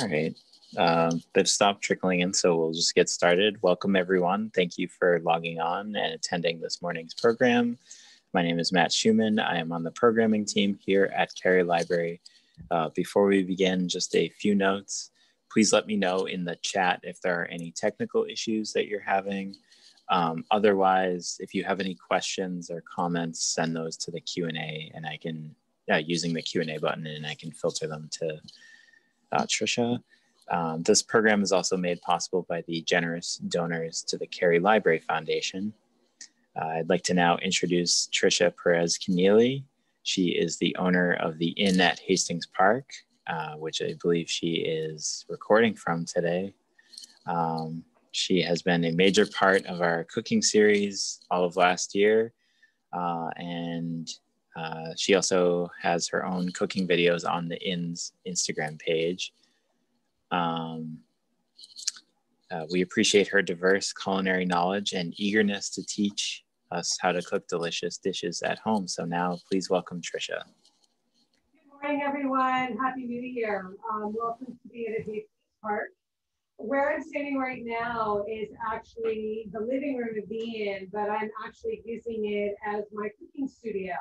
All right. Um, they've stopped trickling in, so we'll just get started. Welcome, everyone. Thank you for logging on and attending this morning's program. My name is Matt Schuman. I am on the programming team here at Cary Library. Uh, before we begin, just a few notes. Please let me know in the chat if there are any technical issues that you're having. Um, otherwise, if you have any questions or comments, send those to the Q&A and I can, yeah, using the Q&A button and I can filter them to uh, Trisha. Um, this program is also made possible by the generous donors to the Cary Library Foundation. Uh, I'd like to now introduce Trisha Perez Kennealy. She is the owner of the Inn at Hastings Park, uh, which I believe she is recording from today. Um, she has been a major part of our cooking series all of last year. Uh, and uh, she also has her own cooking videos on the Inn's Instagram page. Um, uh, we appreciate her diverse culinary knowledge and eagerness to teach us how to cook delicious dishes at home. So now please welcome Trisha. Good morning, everyone. Happy New Year. Um, welcome to the Hastings Park. Where I'm standing right now is actually the living room of the inn, but I'm actually using it as my cooking studio.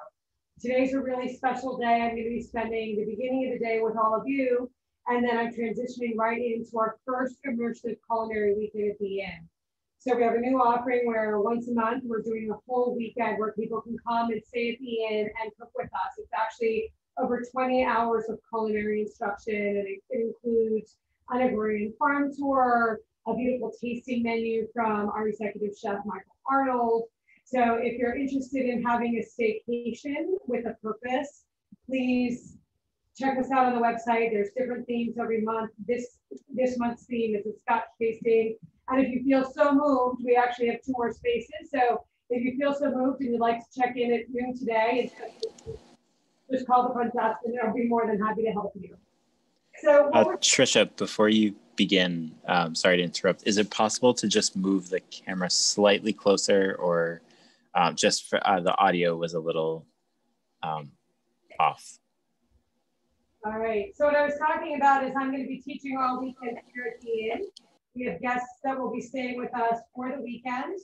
Today's a really special day. I'm going to be spending the beginning of the day with all of you and then I'm transitioning right into our first immersive culinary weekend at the inn. So we have a new offering where once a month we're doing a whole weekend where people can come and stay at the inn and cook with us. It's actually over 20 hours of culinary instruction and it, it includes an agrarian farm tour, a beautiful tasting menu from our executive chef, Michael Arnold. So if you're interested in having a staycation with a purpose, please check us out on the website. There's different themes every month. This this month's theme is a Scotch tasting. And if you feel so moved, we actually have two more spaces. So if you feel so moved and you'd like to check in at noon today, just call the front desk and they'll be more than happy to help you. So uh, Trisha, before you begin, um, sorry to interrupt. Is it possible to just move the camera slightly closer or um, just for uh, the audio was a little um, off? All right. So what I was talking about is I'm going to be teaching all weekend here at the inn. We have guests that will be staying with us for the weekend.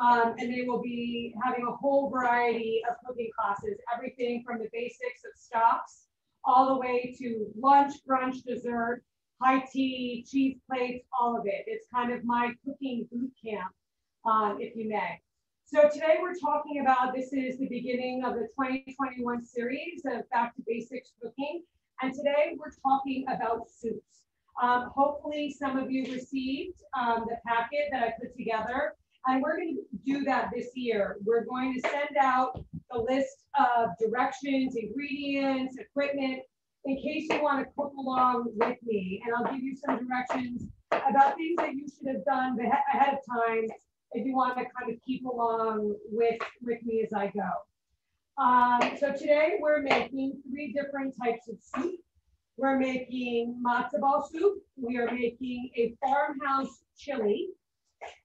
Um, and they will be having a whole variety of cooking classes, everything from the basics of stocks all the way to lunch, brunch, dessert, high tea, cheese plates, all of it. It's kind of my cooking boot camp, um, if you may. So today we're talking about, this is the beginning of the 2021 series of Back to Basics Cooking. And today we're talking about soups. Um, hopefully some of you received um, the packet that I put together. And we're going to do that this year. We're going to send out the list of directions, ingredients, equipment, in case you want to cook along with me. And I'll give you some directions about things that you should have done ahead of time if you want to kind of keep along with, with me as I go. Um, so today we're making three different types of soup. We're making matzo ball soup. We are making a farmhouse chili.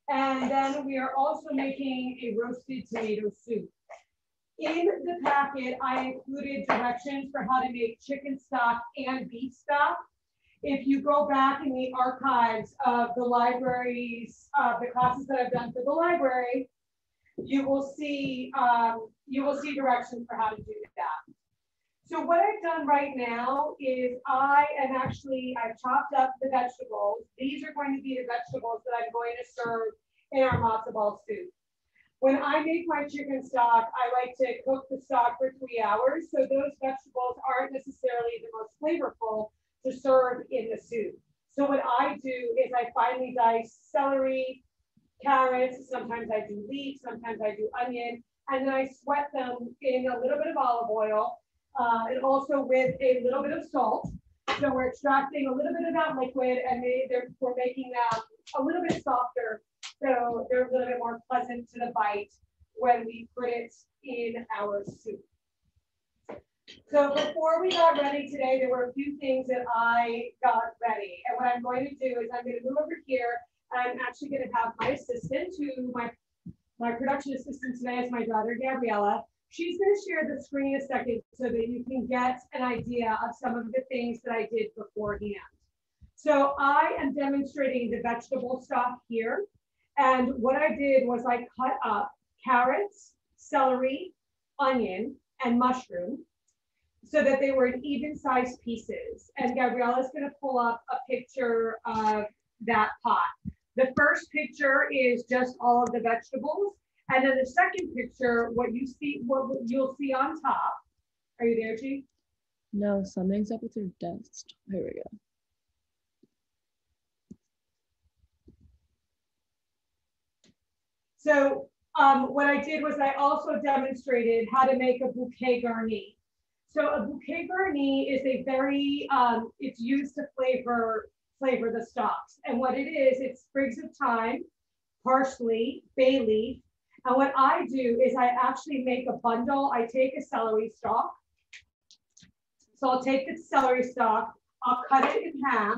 And then we are also making a roasted tomato soup. In the packet, I included directions for how to make chicken stock and beef stock. If you go back in the archives of the libraries, uh, the classes that I've done for the library, you will see um, you will see directions for how to do that. So what I've done right now is I am actually, I've chopped up the vegetables. These are going to be the vegetables that I'm going to serve in our matzo ball soup. When I make my chicken stock, I like to cook the stock for three hours. So those vegetables aren't necessarily the most flavorful to serve in the soup. So what I do is I finely dice celery, carrots, sometimes I do leeks, sometimes I do onion, and then I sweat them in a little bit of olive oil uh, and also with a little bit of salt. So we're extracting a little bit of that liquid and they, we're making them a little bit softer. So they're a little bit more pleasant to the bite when we put it in our soup. So before we got ready today, there were a few things that I got ready. And what I'm going to do is I'm going to move over here. I'm actually going to have my assistant, who my my production assistant today is my daughter, Gabriella. She's going to share the screen in a second so that you can get an idea of some of the things that I did beforehand. So I am demonstrating the vegetable stock here. And what I did was I cut up carrots, celery, onion, and mushroom so that they were in even sized pieces. And Gabriella's gonna pull up a picture of that pot. The first picture is just all of the vegetables. And then the second picture, what you see, what you'll see on top. Are you there, G? No, something's up with your desk. Here we go. So um, what I did was I also demonstrated how to make a bouquet garni. So a bouquet garni is a very, um, it's used to flavor flavor the stocks. And what it is, it's sprigs of thyme, parsley, bay leaf. And what I do is I actually make a bundle. I take a celery stalk. So I'll take the celery stalk, I'll cut it in half,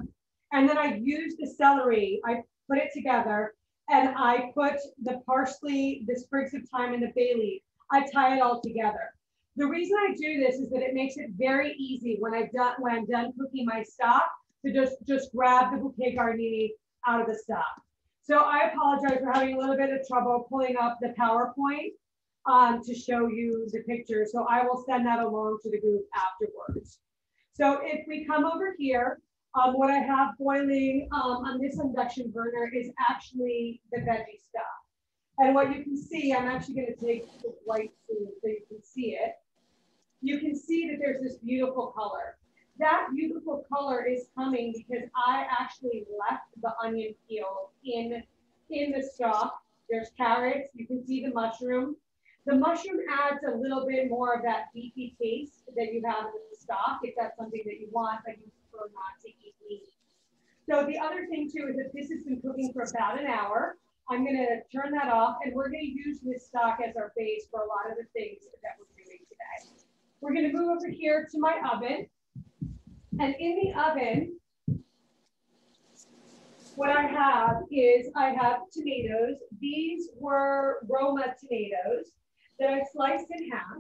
and then I use the celery, I put it together, and I put the parsley, the sprigs of thyme, and the bay leaf. I tie it all together. The reason I do this is that it makes it very easy when I've done when I'm done cooking my stock to just just grab the bouquet garni out of the stock. So I apologize for having a little bit of trouble pulling up the PowerPoint um, to show you the picture. So I will send that along to the group afterwards. So if we come over here, um, what I have boiling um, on this induction burner is actually the veggie stuff. And what you can see, I'm actually going to take the white so you can see it. You can see that there's this beautiful color. That beautiful color is coming because I actually left the onion peel in, in the stock. There's carrots, you can see the mushroom. The mushroom adds a little bit more of that beefy taste that you have in the stock, if that's something that you want, but you prefer not to eat meat. So the other thing too is that this has been cooking for about an hour. I'm gonna turn that off and we're gonna use this stock as our base for a lot of the things that we're doing today. We're gonna move over here to my oven. And in the oven, what I have is I have tomatoes. These were Roma tomatoes that I sliced in half.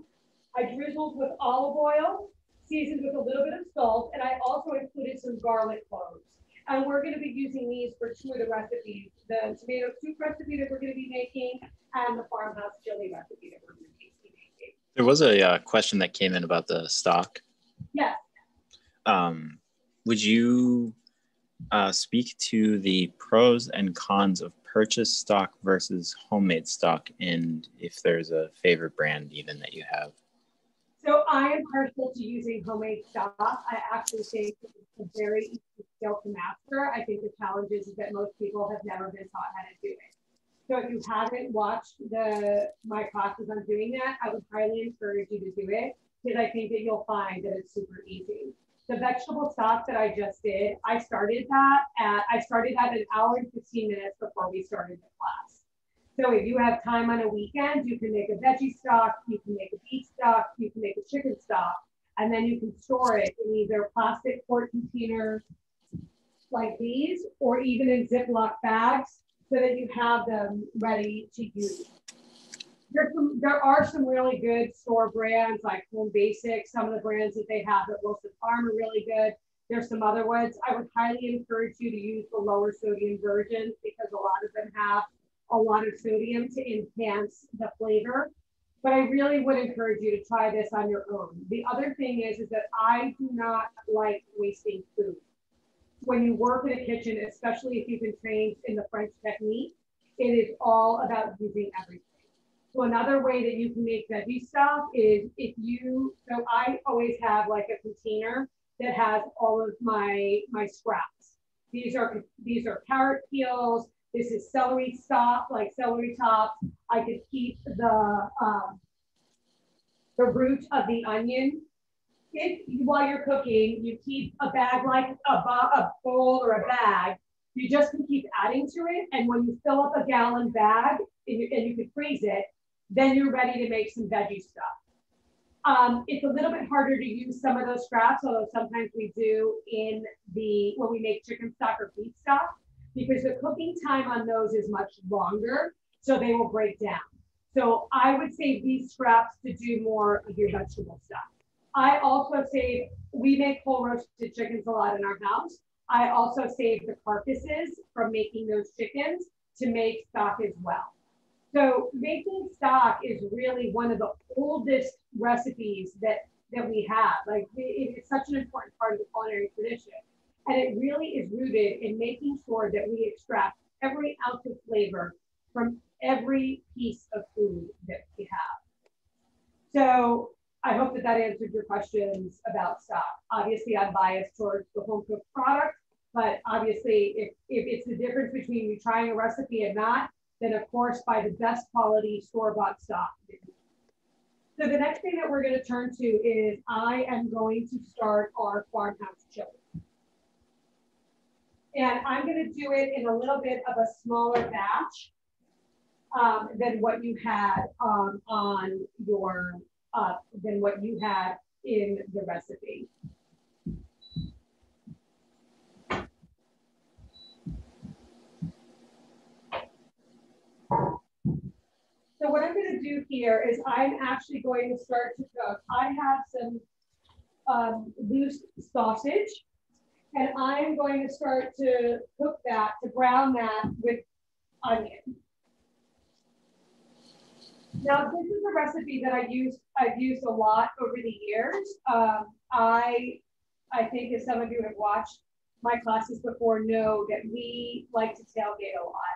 I drizzled with olive oil, seasoned with a little bit of salt, and I also included some garlic cloves. And we're gonna be using these for two of the recipes, the tomato soup recipe that we're gonna be making and the farmhouse chili recipe that we're gonna be making. There was a uh, question that came in about the stock. Yeah. Um, would you uh, speak to the pros and cons of purchase stock versus homemade stock and if there's a favorite brand even that you have? So I am partial to using homemade stock. I actually think it's a very easy skill to master. I think the challenge is, is that most people have never been taught how to do it. So if you haven't watched the my classes on doing that, I would highly encourage you to do it because I think that you'll find that it's super easy. The vegetable stock that I just did, I started that at I started at an hour and 15 minutes before we started the class. So if you have time on a weekend, you can make a veggie stock, you can make a beef stock, you can make a chicken stock, and then you can store it in either plastic quart containers like these, or even in Ziploc bags so that you have them ready to use. There's some, there are some really good store brands like Home Basics. Some of the brands that they have at Wilson Farm are really good. There's some other ones. I would highly encourage you to use the lower sodium versions because a lot of them have a lot of sodium to enhance the flavor. But I really would encourage you to try this on your own. The other thing is, is that I do not like wasting food. When you work in a kitchen, especially if you've been trained in the French technique, it is all about using everything. So another way that you can make veggie stuff is if you, so I always have like a container that has all of my, my scraps. These are, these are carrot peels, this is celery stalk, like celery tops. I could keep the, um, the root of the onion. While you're cooking, you keep a bag like a, a bowl or a bag, you just can keep adding to it. And when you fill up a gallon bag and you, and you can freeze it, then you're ready to make some veggie stuff. Um, it's a little bit harder to use some of those scraps, although sometimes we do in the, when we make chicken stock or beef stock because the cooking time on those is much longer, so they will break down. So I would save these scraps to do more of your vegetable stuff. I also save, we make whole roasted chickens a lot in our house. I also save the carcasses from making those chickens to make stock as well. So making stock is really one of the oldest recipes that, that we have. Like it's such an important part of the culinary tradition. And it really is rooted in making sure that we extract every ounce of flavor from every piece of food that we have. So I hope that that answered your questions about stock. Obviously, I'm biased towards the home cooked product, but obviously, if, if it's the difference between you trying a recipe and not, then of course, buy the best quality store-bought stock. So the next thing that we're going to turn to is I am going to start our farmhouse chili. And I'm going to do it in a little bit of a smaller batch um, than what you had um, on your, uh, than what you had in the recipe. So what I'm going to do here is I'm actually going to start to cook. I have some um, loose sausage and I'm going to start to cook that, to brown that with onion. Now, this is a recipe that I use, I've used a lot over the years. Um, I, I think as some of you have watched my classes before know that we like to tailgate a lot.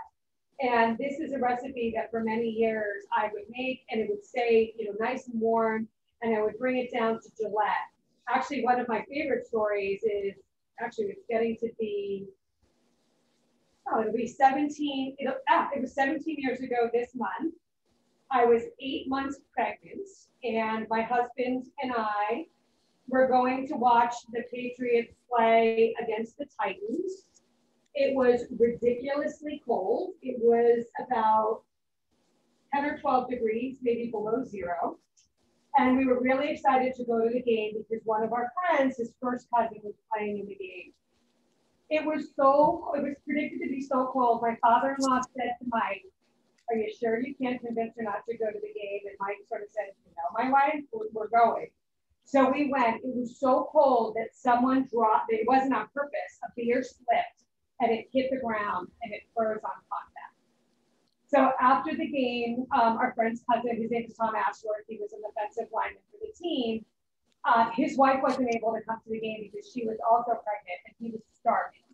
And this is a recipe that for many years I would make and it would stay, you know, nice and warm and I would bring it down to Gillette. Actually, one of my favorite stories is actually it's getting to be, oh, it'll be 17, it'll, ah, it was 17 years ago this month. I was eight months pregnant and my husband and I were going to watch the Patriots play against the Titans. It was ridiculously cold. It was about 10 or 12 degrees, maybe below zero. And we were really excited to go to the game because one of our friends, his first cousin, was playing in the game. It was so, it was predicted to be so cold. My father in law said to Mike, Are you sure you can't convince her not to go to the game? And Mike sort of said, You know, my wife, we're, we're going. So we went. It was so cold that someone dropped, it wasn't on purpose, a beer slipped and it hit the ground and it froze on contact. So after the game, um, our friend's cousin, his name is Tom Ashworth, he was an offensive lineman for the team. Uh, his wife wasn't able to come to the game because she was also pregnant and he was starving.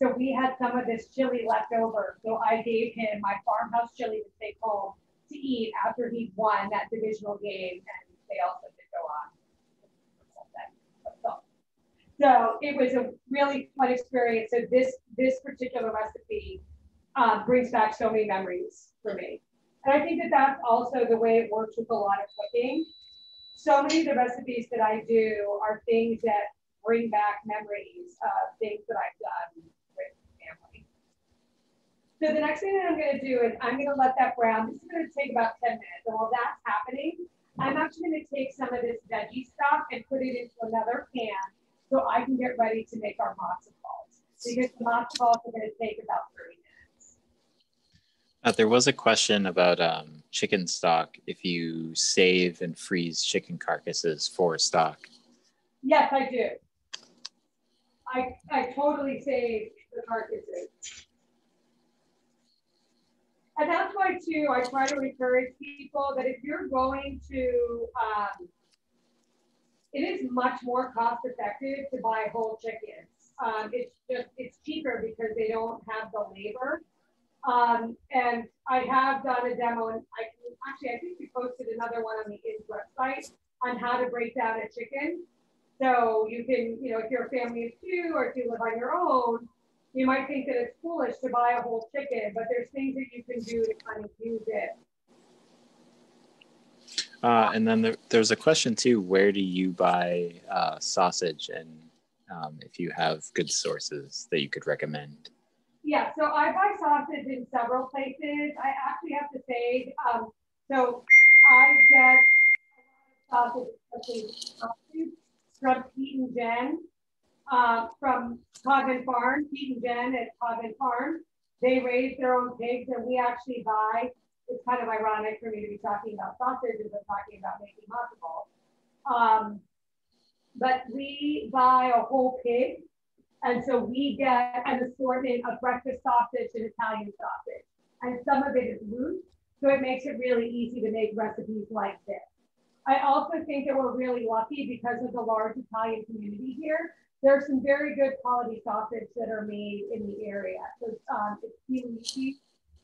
So we had some of this chili left over. So I gave him my farmhouse chili to take home to eat after he won that divisional game. And they also did go on. So it was a really fun experience. So this this particular recipe uh, brings back so many memories for me. And I think that that's also the way it works with a lot of cooking. So many of the recipes that I do are things that bring back memories of things that I've done. So the next thing that I'm going to do is I'm going to let that brown. This is going to take about 10 minutes. And while that's happening, I'm actually going to take some of this veggie stock and put it into another pan so I can get ready to make our matzo balls because the matzo balls are going to take about 30 minutes. Uh, there was a question about um, chicken stock if you save and freeze chicken carcasses for stock. Yes, I do. I, I totally save the carcasses. And that's why too, I try to encourage people that if you're going to um, it is much more cost effective to buy whole chickens. Um, it's just, it's cheaper because they don't have the labor. Um, and I have done a demo and I actually, I think we posted another one on the Inn's website on how to break down a chicken. So you can, you know, if you're a family of two or if you live on your own, you might think that it's foolish to buy a whole chicken, but there's things that you can do to kind of use it uh, and then there, there's a question too where do you buy uh, sausage and um, if you have good sources that you could recommend? Yeah, so I buy sausage in several places. I actually have to say, um, so I get sausage, sausage from Pete and Jen, uh, from Codman Farm, Pete and Jen at Codman Farm. They raise their own pigs and we actually buy it's kind of ironic for me to be talking about sausage and talking about making balls. Um, but we buy a whole pig And so we get an assortment of breakfast sausage and Italian sausage. And some of it is loose, so it makes it really easy to make recipes like this. I also think that we're really lucky because of the large Italian community here. There's some very good quality sausage that are made in the area. So um, it's really cheap.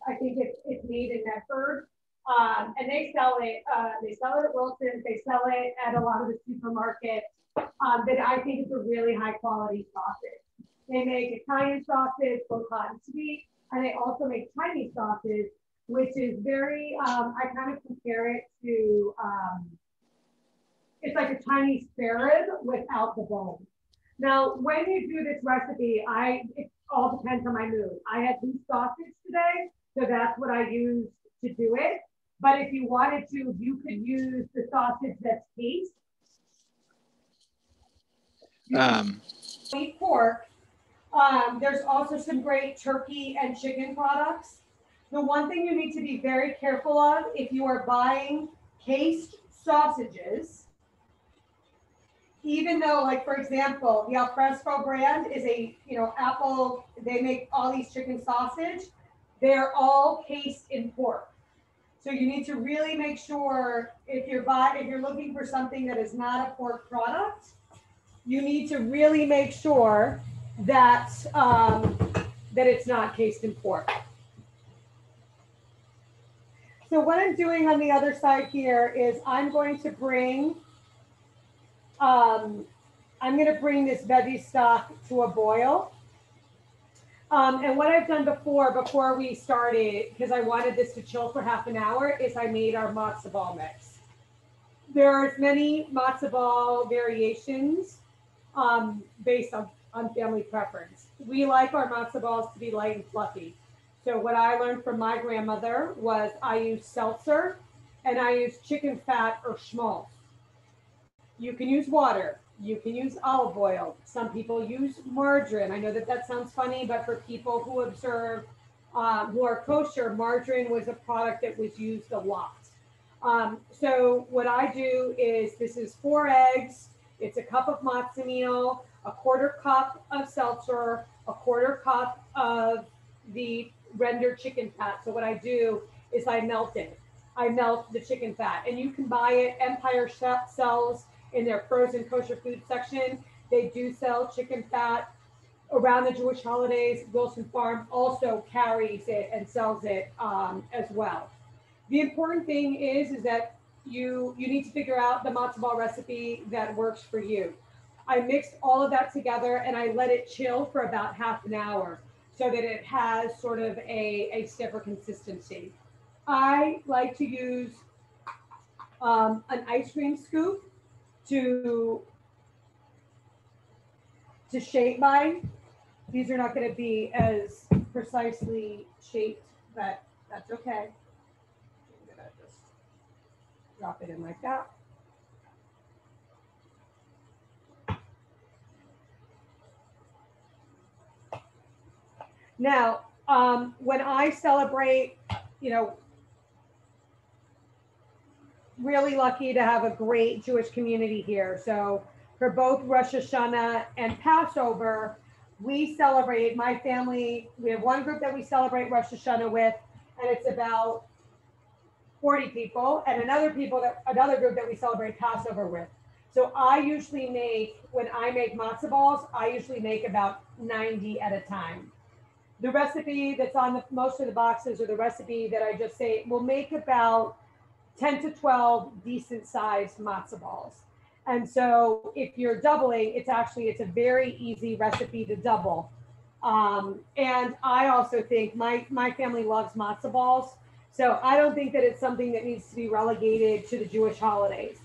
I think it's, it's made in Medford. Um, and they sell it, uh, they sell it at Wilson's, they sell it at a lot of the supermarkets. Um, but I think it's a really high quality sausage. They make Italian sausage, both hot and sweet, and they also make Chinese sausage, which is very, um, I kind of compare it to, um, it's like a Chinese spare rib without the bone. Now, when you do this recipe, I it all depends on my mood. I had beef sausage today, so that's what I used to do it. But if you wanted to, you could use the sausage that's cased. Um, Beef pork. Um, there's also some great turkey and chicken products. The one thing you need to be very careful of if you are buying cased sausages, even though, like for example, the Alfresco brand is a you know Apple. They make all these chicken sausage. They're all cased in pork. So you need to really make sure if you're buy if you're looking for something that is not a pork product, you need to really make sure that um, that it's not cased in pork. So what I'm doing on the other side here is I'm going to bring um, I'm going to bring this veggie stock to a boil. Um, and what I've done before, before we started, because I wanted this to chill for half an hour, is I made our matzo ball mix. There There's many matzo ball variations um, based on, on family preference. We like our matzo balls to be light and fluffy. So what I learned from my grandmother was I use seltzer and I use chicken fat or schmaltz. You can use water. You can use olive oil. Some people use margarine. I know that that sounds funny, but for people who observe, um, who are kosher, margarine was a product that was used a lot. Um, so what I do is this is four eggs. It's a cup of matzo meal, a quarter cup of seltzer, a quarter cup of the rendered chicken fat. So what I do is I melt it. I melt the chicken fat, and you can buy it. Empire sells in their frozen kosher food section. They do sell chicken fat around the Jewish holidays. Wilson Farm also carries it and sells it um, as well. The important thing is, is that you you need to figure out the matzo ball recipe that works for you. I mixed all of that together and I let it chill for about half an hour so that it has sort of a, a stiffer consistency. I like to use um, an ice cream scoop to to shape mine. These are not going to be as precisely shaped, but that's okay. I'm gonna just drop it in like that. Now, um, when I celebrate, you know, really lucky to have a great Jewish community here. So for both Rosh Hashanah and Passover, we celebrate, my family, we have one group that we celebrate Rosh Hashanah with, and it's about 40 people, and another people that another group that we celebrate Passover with. So I usually make, when I make matzo balls, I usually make about 90 at a time. The recipe that's on the, most of the boxes or the recipe that I just say will make about 10 to 12 decent sized matzo balls. And so if you're doubling, it's actually, it's a very easy recipe to double. Um, and I also think my, my family loves matzo balls. So I don't think that it's something that needs to be relegated to the Jewish holidays.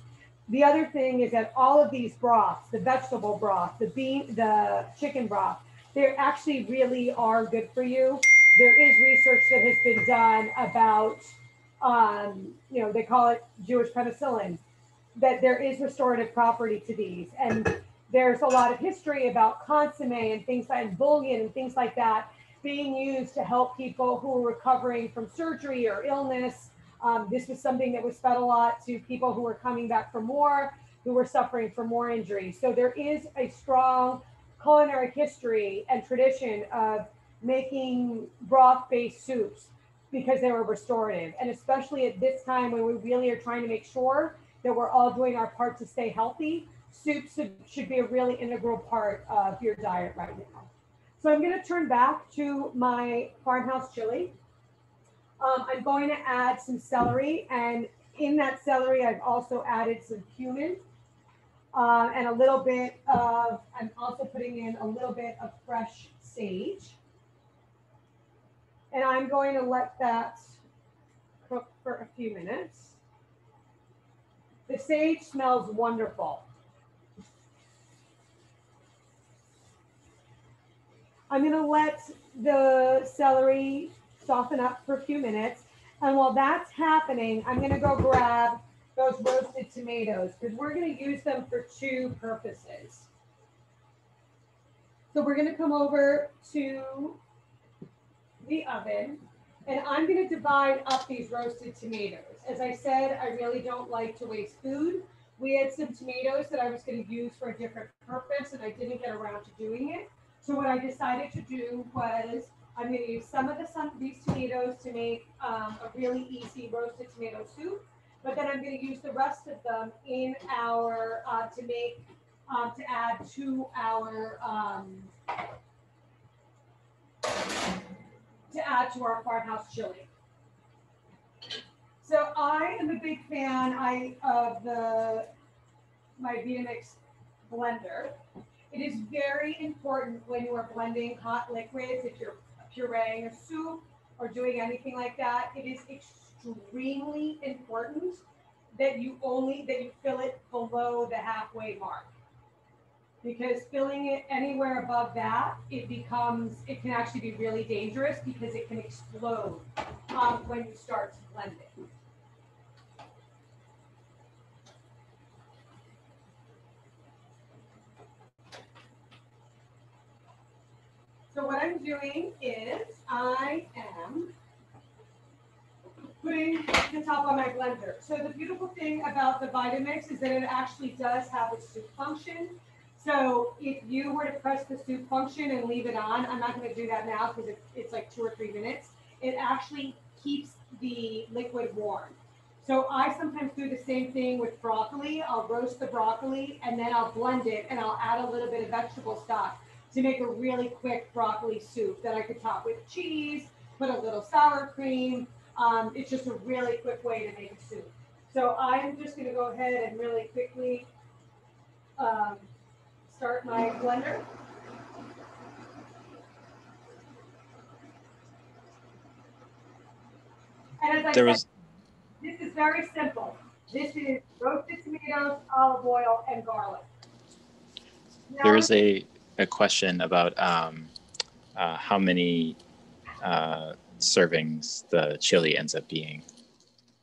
The other thing is that all of these broths, the vegetable broth, the bean, the chicken broth, they actually really are good for you. There is research that has been done about um, you know, they call it Jewish penicillin, that there is restorative property to these. And there's a lot of history about consomme and things like and bouillon and things like that being used to help people who are recovering from surgery or illness. Um, this was something that was fed a lot to people who were coming back from war, who were suffering from more injuries. So there is a strong culinary history and tradition of making broth-based soups because they were restorative. And especially at this time when we really are trying to make sure that we're all doing our part to stay healthy, soups should, be a really integral part of your diet right now. So I'm gonna turn back to my farmhouse chili. Um, I'm going to add some celery and in that celery, I've also added some cumin uh, and a little bit of, I'm also putting in a little bit of fresh sage. And I'm going to let that cook for a few minutes. The sage smells wonderful. I'm going to let the celery soften up for a few minutes. And while that's happening, I'm going to go grab those roasted tomatoes because we're going to use them for two purposes. So we're going to come over to the oven and I'm going to divide up these roasted tomatoes. As I said, I really don't like to waste food. We had some tomatoes that I was going to use for a different purpose and I didn't get around to doing it. So what I decided to do was I'm going to use some of the some these tomatoes to make um, a really easy roasted tomato soup, but then I'm going to use the rest of them in our uh, to make um, to add to our um, to add to our farmhouse chili. So I am a big fan I of the my Vitamix blender. It is very important when you are blending hot liquids, if you're pureeing a soup or doing anything like that, it is extremely important that you only that you fill it below the halfway mark. Because filling it anywhere above that, it becomes it can actually be really dangerous because it can explode um, when you start to blend it. So what I'm doing is I am putting the top on my blender. So the beautiful thing about the Vitamix is that it actually does have a soup function. So if you were to press the soup function and leave it on, I'm not going to do that now because it's, it's like two or three minutes. It actually keeps the liquid warm. So I sometimes do the same thing with broccoli. I'll roast the broccoli and then I'll blend it and I'll add a little bit of vegetable stock to make a really quick broccoli soup that I could top with cheese, put a little sour cream. Um, it's just a really quick way to make a soup. So I'm just going to go ahead and really quickly um, start my blender. And as I There said, was this is very simple. This is roasted tomatoes, olive oil, and garlic. there Now- is a, a question about um, uh, how many uh, servings the chili ends up being.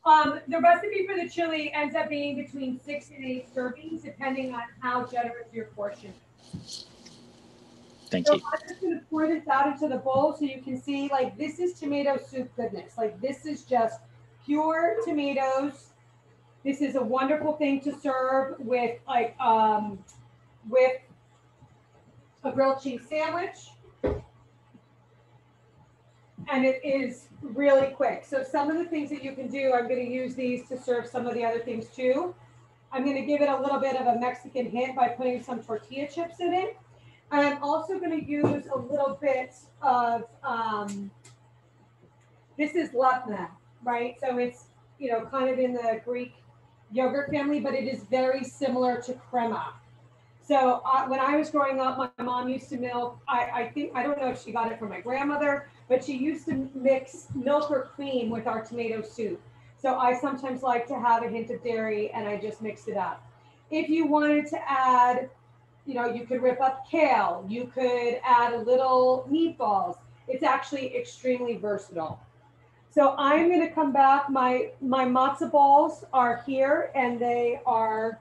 Um, the recipe for the chili ends up being between six and eight servings, depending on how generous your portion. Thank So you. I'm just gonna pour this out into the bowl so you can see, like, this is tomato soup goodness. Like, this is just pure tomatoes. This is a wonderful thing to serve with, like, um, with a grilled cheese sandwich. And it is really quick. So some of the things that you can do, I'm gonna use these to serve some of the other things too. I'm gonna give it a little bit of a Mexican hint by putting some tortilla chips in it. And I'm also gonna use a little bit of, um, this is labneh, right? So it's, you know, kind of in the Greek yogurt family, but it is very similar to crema. So uh, when I was growing up, my mom used to milk. I, I think I don't know if she got it from my grandmother, but she used to mix milk or cream with our tomato soup. So I sometimes like to have a hint of dairy, and I just mix it up. If you wanted to add, you know, you could rip up kale. You could add a little meatballs. It's actually extremely versatile. So I'm going to come back. My my matzo balls are here, and they are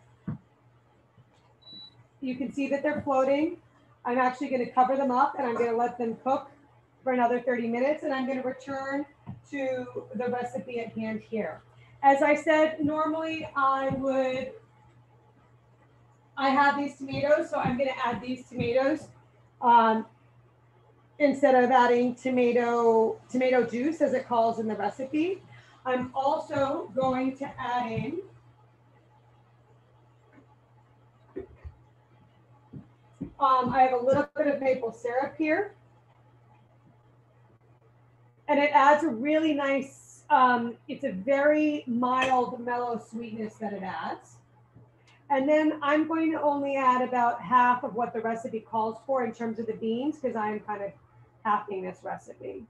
you can see that they're floating. I'm actually going to cover them up and I'm going to let them cook for another 30 minutes and I'm going to return to the recipe at hand here. As I said, normally I would, I have these tomatoes, so I'm going to add these tomatoes um, instead of adding tomato, tomato juice as it calls in the recipe. I'm also going to add in um, I have a little bit of maple syrup here. And it adds a really nice, um, it's a very mild, mellow sweetness that it adds. And then I'm going to only add about half of what the recipe calls for in terms of the beans because I'm kind of halving this recipe.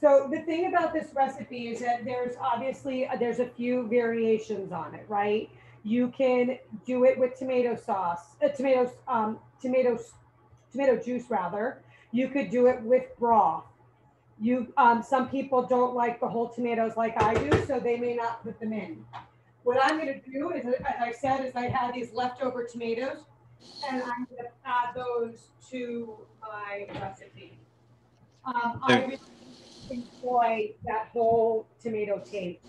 So the thing about this recipe is that there's obviously, uh, there's a few variations on it, right? You can do it with tomato sauce, uh, tomatoes, um, tomatoes, tomato juice rather. You could do it with broth. You, um, some people don't like the whole tomatoes like I do, so they may not put them in. What I'm gonna do is, as I said, is I have these leftover tomatoes and I'm gonna add those to my recipe. Um, I employ that whole tomato taste.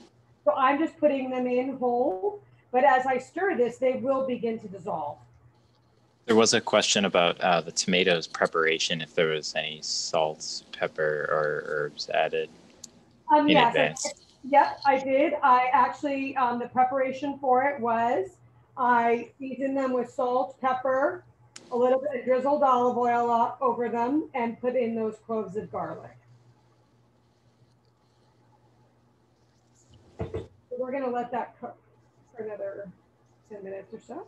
So I'm just putting them in whole, but as I stir this, they will begin to dissolve. There was a question about uh, the tomatoes preparation, if there was any salt, pepper, or herbs added Um, in yes, I- Yep, I did. I actually, um, the preparation for it was I seasoned them with salt, pepper, a little bit of drizzled olive oil over them, and put in those cloves of garlic. So We're gonna let that cook for another ten minutes or so.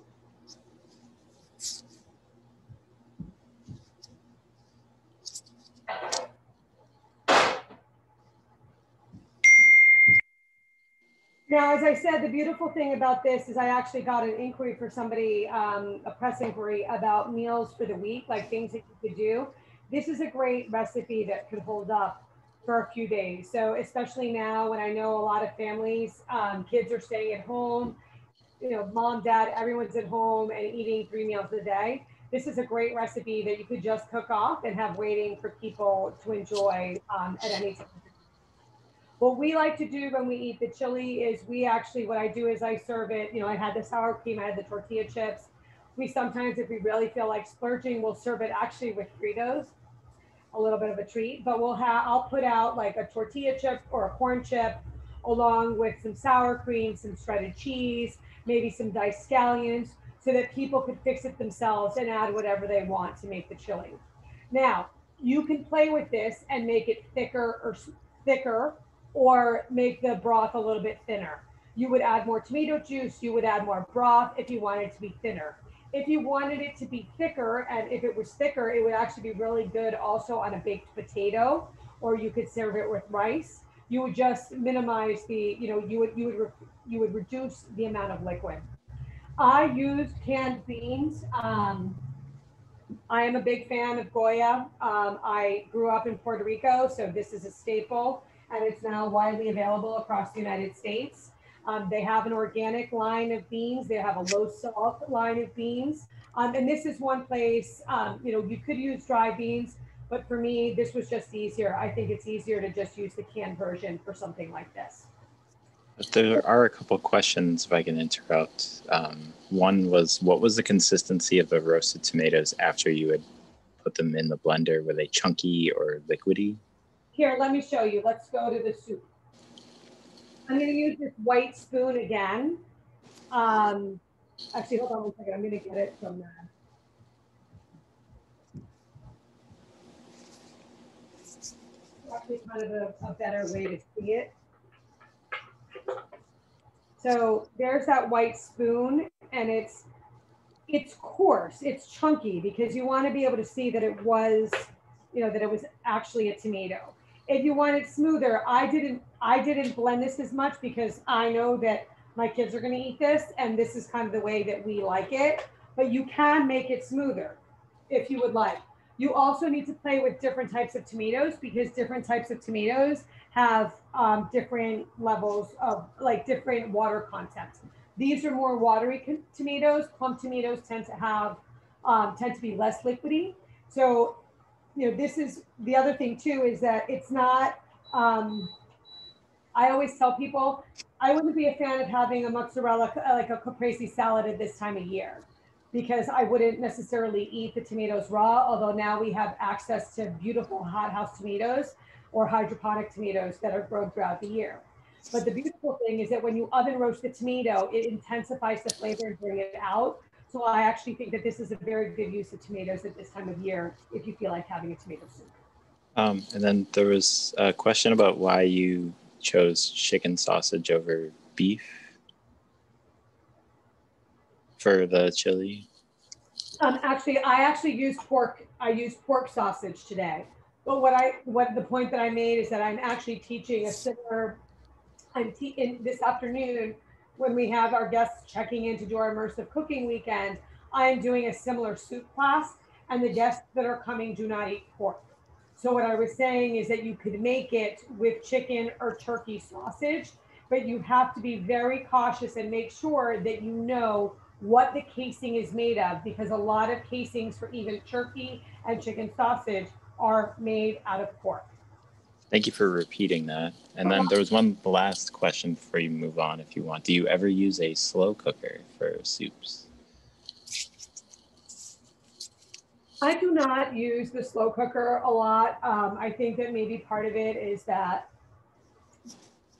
Now, as I said, the beautiful thing about this is I actually got an inquiry for somebody, um, a press inquiry about meals for the week, like things that you could do. This is a great recipe that could hold up for a few days. So especially now when I know a lot of families, um, kids are staying at home, you know, mom, dad, everyone's at home and eating three meals a day. This is a great recipe that you could just cook off and have waiting for people to enjoy um, at any time. What we like to do when we eat the chili is we actually, what I do is I serve it, you know, I had the sour cream, I had the tortilla chips. We sometimes, if we really feel like splurging, we'll serve it actually with Fritos, a little bit of a treat, but we'll have, I'll put out like a tortilla chip or a corn chip along with some sour cream, some shredded cheese, maybe some diced scallions so that people could fix it themselves and add whatever they want to make the chili. Now, you can play with this and make it thicker or thicker or make the broth a little bit thinner. You would add more tomato juice, you would add more broth if you wanted to be thinner. If you wanted it to be thicker, and if it was thicker, it would actually be really good also on a baked potato, or you could serve it with rice. You would just minimize the, you know, you would you would you would reduce the amount of liquid. I used canned beans. Um, I am a big fan of Goya. Um, I grew up in Puerto Rico, so this is a staple and it's now widely available across the United States. Um, they have an organic line of beans. They have a low salt line of beans. Um, and this is one place, um, you know, you could use dry beans, but for me, this was just easier. I think it's easier to just use the canned version for something like this. There are a couple questions, if I can interrupt. Um, one was, what was the consistency of the roasted tomatoes after you had put them in the blender? Were they chunky or liquidy? Here, let me show you. Let's go to the soup. I'm gonna use this white spoon again. Um, actually, hold on one second. I'm gonna get it from the. Actually, kind of a, a better way to see it. So there's that white spoon and it's, it's coarse, it's chunky because you want to be able to see that it was, you know, that it was actually a tomato if you want it smoother, I didn't I didn't blend this as much because I know that my kids are going to eat this and this is kind of the way that we like it. But you can make it smoother if you would like. You also need to play with different types of tomatoes because different types of tomatoes have um, different levels of like different water content. These are more watery tomatoes. Plum tomatoes tend to have um, tend to be less liquidy. So you know, this is the other thing too is that it's not, um, I always tell people I wouldn't be a fan of having a mozzarella uh, like a caprese salad at this time of year because I wouldn't necessarily eat the tomatoes raw. Although now we have access to beautiful hothouse tomatoes or hydroponic tomatoes that are grown throughout the year. But the beautiful thing is that when you oven roast the tomato, it intensifies the flavor and bring it out. So I actually think that this is a very good use of tomatoes at this time of year if you feel like having a tomato soup. Um, and then there was a question about why you chose chicken sausage over beef for the chili. Um, actually, I actually used pork. I used pork sausage today. But what I what the point that I made is that I'm actually teaching a similar. I'm te- this afternoon when we have our guests checking in to do our immersive cooking weekend. I am doing a similar soup class, and the guests that are coming do not eat pork. So what I was saying is that you could make it with chicken or turkey sausage, but you have to be very cautious and make sure that you know what the casing is made of because a lot of casings for even turkey and chicken sausage are made out of pork. Thank you for repeating that. And then there was one last question before you move on, if you want. Do you ever use a slow cooker for soups? I do not use the slow cooker a lot. Um, I think that maybe part of it is that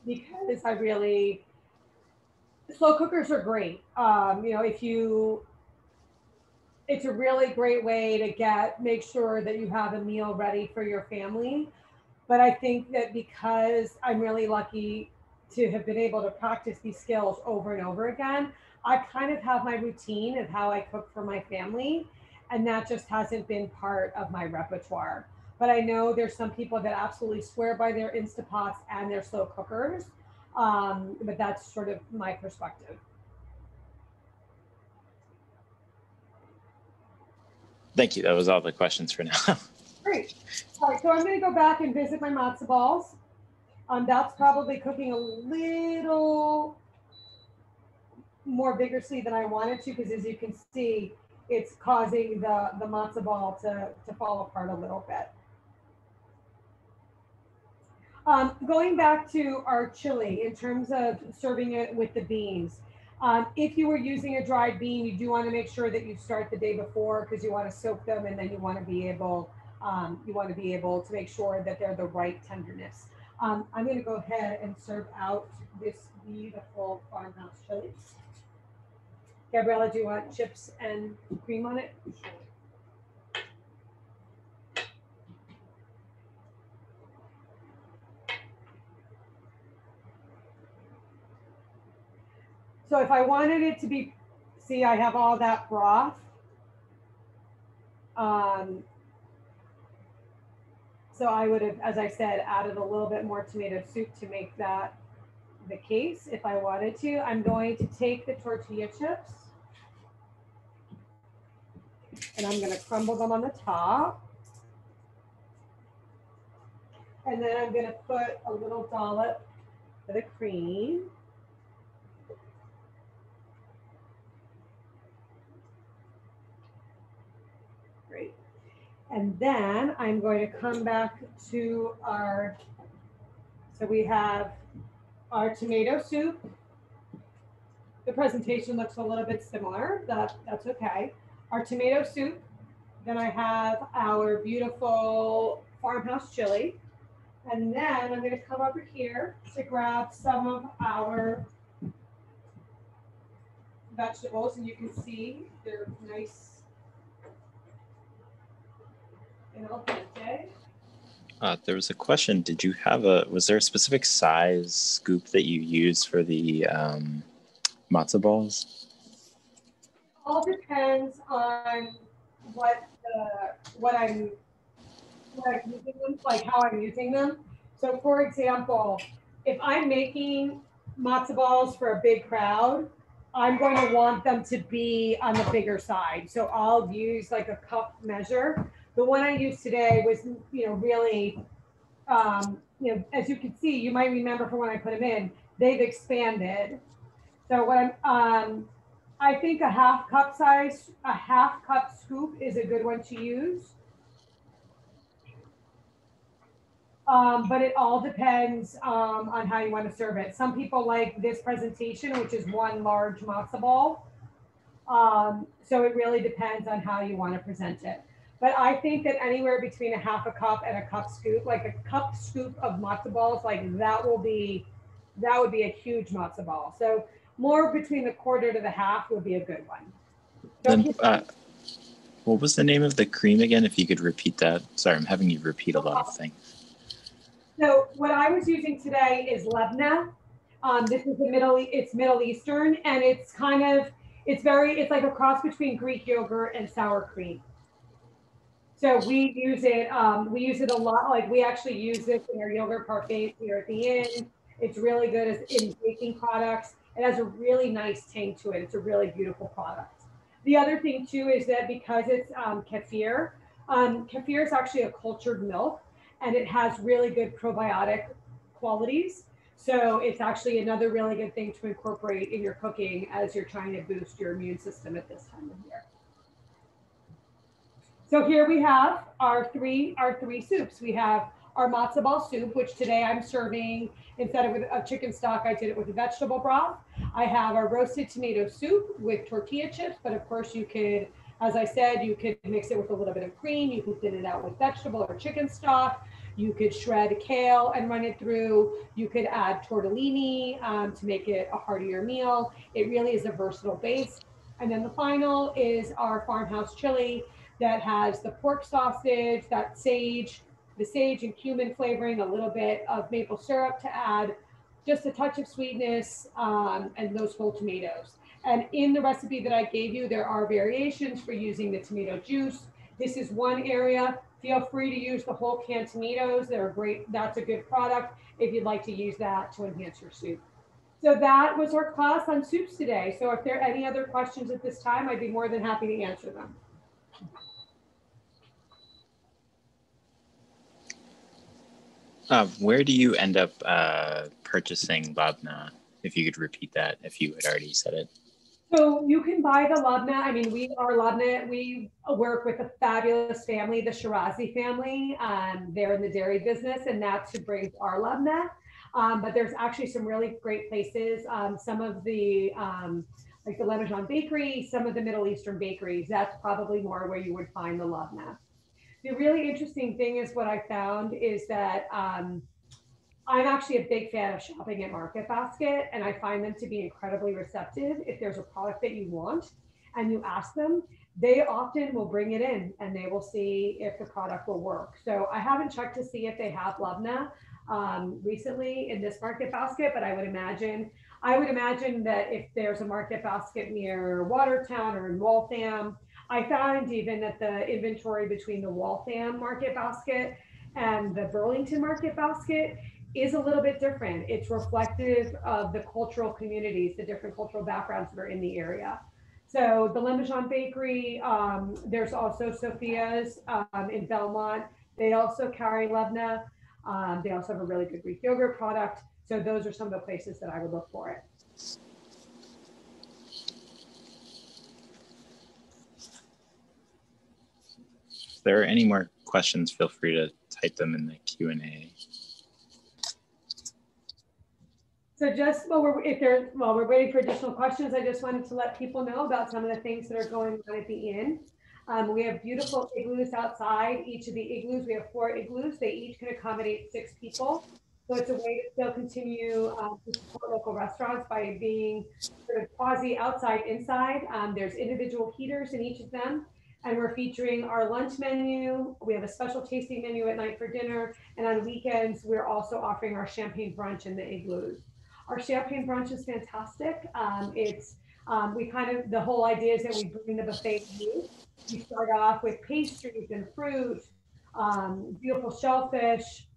because I really slow cookers are great. Um, you know, if you it's a really great way to get make sure that you have a meal ready for your family. But I think that because I'm really lucky to have been able to practice these skills over and over again, I kind of have my routine of how I cook for my family and that just hasn't been part of my repertoire. But I know there's some people that absolutely swear by their Instapots and their slow cookers. Um, but that's sort of my perspective. Thank you. That was all the questions for now. Great. All right, so I'm going to go back and visit my matzo balls. Um, that's probably cooking a little more vigorously than I wanted to because as you can see, it's causing the, the matzo ball to, to fall apart a little bit. Um, going back to our chili in terms of serving it with the beans. Um, if you were using a dried bean, you do want to make sure that you start the day before because you want to soak them and then you want to be able um, you want to be able to make sure that they're the right tenderness. Um, I'm going to go ahead and serve out this beautiful farmhouse chili. Gabriella, do you want chips and cream on it? So if I wanted it to be, see, I have all that broth. Um, so I would have, as I said, added a little bit more tomato soup to make that the case if I wanted to. I'm going to take the tortilla chips and I'm going to crumble them on the top. And then I'm going to put a little dollop of the cream. Great. And then I'm going to come back to our, so we have our tomato soup. The presentation looks a little bit similar, that, that's okay our tomato soup. Then I have our beautiful farmhouse chili. And then I'm going to come over here to grab some of our vegetables. And you can see they're nice and dente. Uh, there was a question. Did you have a, was there a specific size scoop that you used for the um, matzo balls? all depends on what the, what I'm what I'm using them, like how I'm using them. So for example, if I'm making matzo balls for a big crowd, I'm going to want them to be on the bigger side. So I'll use like a cup measure. The one I used today was, you know, really, um, you know, as you can see, you might remember from when I put them in, they've expanded. So what I'm, um, I think a half cup size, a half cup scoop is a good one to use. Um, but it all depends um, on how you want to serve it. Some people like this presentation, which is one large matzo ball. Um, so it really depends on how you want to present it. But I think that anywhere between a half a cup and a cup scoop, like a cup scoop of matzo balls, like that will be, that would be a huge matzo ball. So more between the quarter to the half would be a good one. So Then, uh, what was the name of the cream again? If you could repeat that. Sorry, I'm having you repeat a lot of things. So what I was using today is labneh. Um, this is the Middle, it's Middle Eastern, and it's kind of, it's very, it's like a cross between Greek yogurt and sour cream. So we use it, um, we use it a lot, like we actually use this in our yogurt parfaits here at the inn. It's really good in baking products. It has a really nice tang to it. It's a really beautiful product. The other thing too is that because it's um, kefir, um, kefir is actually a cultured milk and it has really good probiotic qualities. So it's actually another really good thing to incorporate in your cooking as you're trying to boost your immune system at this time of year. So here we have our three our three soups. We have our matzo ball soup, which today I'm serving instead of with a chicken stock, I did it with a vegetable broth. I have our roasted tomato soup with tortilla chips, but of course you could, as I said, you could mix it with a little bit of cream. You could thin it out with vegetable or chicken stock. You could shred kale and run it through. You could add tortellini um, to make it a heartier meal. It really is a versatile base. And then the final is our farmhouse chili that has the pork sausage, that sage, the sage and cumin flavoring, a little bit of maple syrup to add just a touch of sweetness um, and those whole tomatoes. And in the recipe that I gave you, there are variations for using the tomato juice. This is one area. Feel free to use the whole canned tomatoes. They're great. That's a good product if you'd like to use that to enhance your soup. So that was our class on soups today. So if there are any other questions at this time, I'd be more than happy to answer them. Uh, where do you end up uh, purchasing labneh? If you could repeat that, if you had already said it. So you can buy the labneh. I mean, we are labneh. We work with a fabulous family, the Shirazi family. Um, they're in the dairy business, and that's who brings our labneh. Um, but there's actually some really great places. Um, some of the um, like the Lemon Bakery, some of the Middle Eastern bakeries. That's probably more where you would find the labna. The really interesting thing is what I found is that um, I'm actually a big fan of shopping at Market Basket, and I find them to be incredibly receptive. If there's a product that you want and you ask them, they often will bring it in and they will see if the product will work. So I haven't checked to see if they have labneh um, recently in this Market Basket, but I would imagine I would imagine that if there's a Market Basket near Watertown or in Waltham, I found even that the inventory between the Waltham Market Basket and the Burlington Market Basket is a little bit different. It's reflective of the cultural communities, the different cultural backgrounds that are in the area. So the Lembajon Bakery, um, there's also Sophia's um, in Belmont. They also carry labneh. Um, they also have a really good Greek yogurt product. So those are some of the places that I would look for it. There are any more questions, feel free to type them in the Q&A. So just while we're, if there, while we're waiting for additional questions, I just wanted to let people know about some of the things that are going on at the inn. Um, we have beautiful igloos outside. Each of the igloos, we have four igloos. They each can accommodate six people. So it's a way to still continue um, to support local restaurants by being sort of quasi outside, inside. Um, there's individual heaters in each of them. And we're featuring our lunch menu. We have a special tasting menu at night for dinner. And on weekends, we're also offering our champagne brunch in the igloos. Our champagne brunch is fantastic. Um, it's um, we kind of the whole idea is that we bring the buffet to you. We start off with pastries and fruit, um, beautiful shellfish,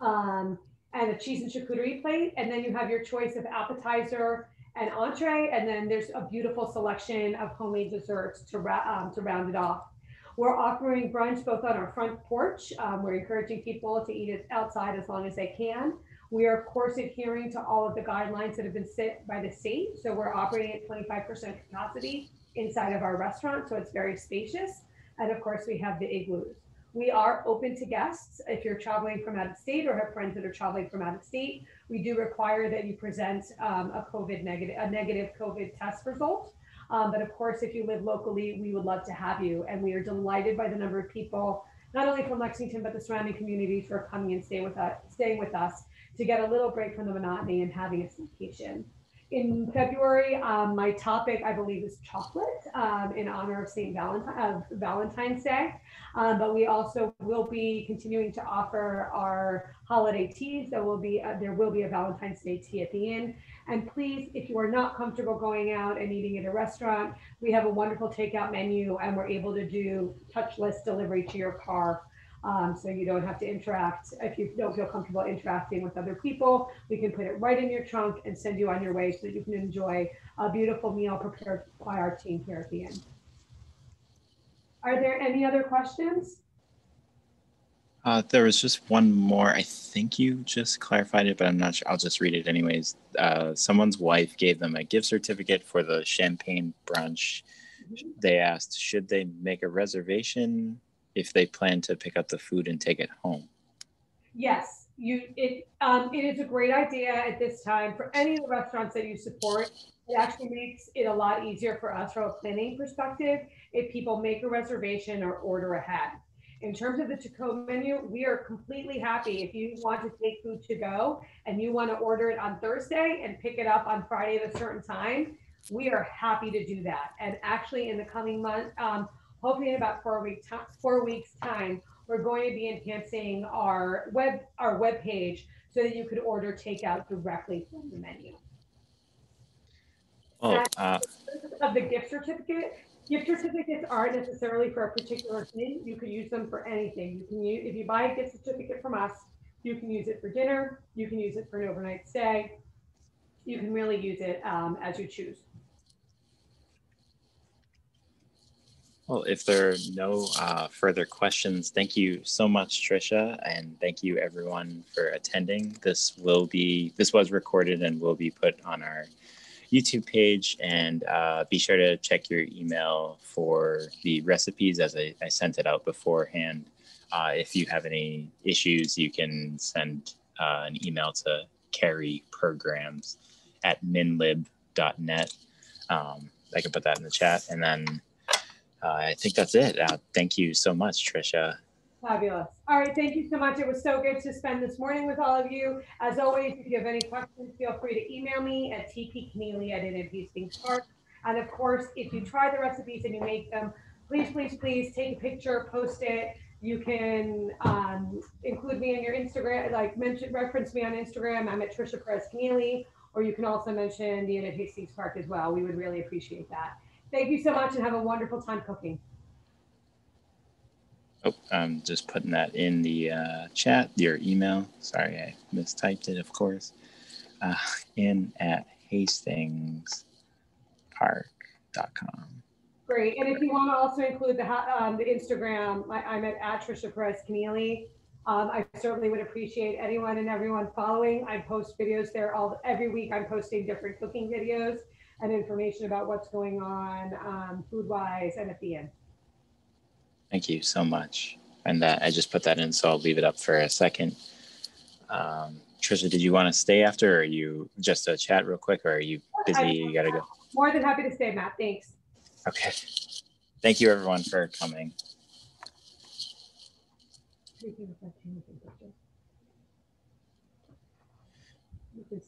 um, and a cheese and charcuterie plate, and then you have your choice of appetizer and entree, and then there's a beautiful selection of homemade desserts to um, to round it off. We're offering brunch both on our front porch. Um, we're encouraging people to eat it outside as long as they can. We are, of course, adhering to all of the guidelines that have been set by the state. So we're operating at 25% capacity inside of our restaurant. So it's very spacious. And of course, we have the igloos. We are open to guests. If you're traveling from out of state or have friends that are traveling from out of state, we do require that you present um, a COVID negative, a negative COVID test result. Um, but of course, if you live locally, we would love to have you. And we are delighted by the number of people, not only from Lexington, but the surrounding communities who are coming and stay with us, staying with us to get a little break from the monotony and having a vacation in February, um, my topic, I believe, is chocolate um, in honor of St. Valentine, of Valentine's Day. Um, but we also will be continuing to offer our holiday teas. There will be a, there will be a Valentine's Day tea at the end. And please, if you are not comfortable going out and eating at a restaurant, we have a wonderful takeout menu, and we're able to do touchless delivery to your car um, so you don't have to interact. If you don't feel comfortable interacting with other people, we can put it right in your trunk and send you on your way so that you can enjoy a beautiful meal prepared by our team here at the end. Are there any other questions? Uh, there was just one more. I think you just clarified it, but I'm not sure. I'll just read it anyways. Uh, someone's wife gave them a gift certificate for the champagne brunch. Mm-hmm. They asked, should they make a reservation if they plan to pick up the food and take it home? Yes, you. It um, it is a great idea at this time for any of the restaurants that you support. It actually makes it a lot easier for us from a planning perspective if people make a reservation or order ahead. In terms of the to-go menu, we are completely happy if you want to take food to go and you want to order it on Thursday and pick it up on Friday at a certain time. We are happy to do that. And actually, in the coming month, um, hopefully in about four weeks four weeks time, we're going to be enhancing our web our web page so that you could order takeout directly from the menu. Oh, uh, of the gift certificate. Gift certificates aren't necessarily for a particular thing. You can use them for anything. You can use if you buy a gift certificate from us, you can use it for dinner. You can use it for an overnight stay. You can really use it um, as you choose. Well, if there are no uh, further questions, thank you so much, Trisha, and thank you everyone for attending. This will be this was recorded and will be put on our YouTube page, and uh, be sure to check your email for the recipes as I, I sent it out beforehand. Uh, if you have any issues, you can send uh, an email to Cary Programs at minlib.net. Um, I can put that in the chat, and then uh, I think that's it. Uh, thank you so much, Trisha. Fabulous. All right. Thank you so much. It was so good to spend this morning with all of you. As always, if you have any questions, feel free to email me at tpkeneally at NMP Park. And of course, if you try the recipes and you make them, please, please, please take a picture, post it. You can um, include me in your Instagram, like mention, reference me on Instagram. I'm at Trisha Perez Kennealy, or you can also mention the Inn Hastings Park as well. We would really appreciate that. Thank you so much and have a wonderful time cooking. Oh, I'm just putting that in the uh, chat, your email. Sorry, I mistyped it, of course. Uh, in at hastingspark.com. Great. And if you want to also include the, um, the Instagram, I, am at, at Trisha Perez Kennealy. Um, I certainly would appreciate anyone and everyone following. I post videos there all every week. I'm posting different cooking videos and information about what's going on um, food wise and at the end. Thank you so much. And that I just put that in, so I'll leave it up for a second. Um, Trisha, did you want to stay after, or are you just a chat real quick, or are you busy? You gotta go. More than happy to stay, Matt. Thanks. Okay. Thank you, everyone, for coming. You can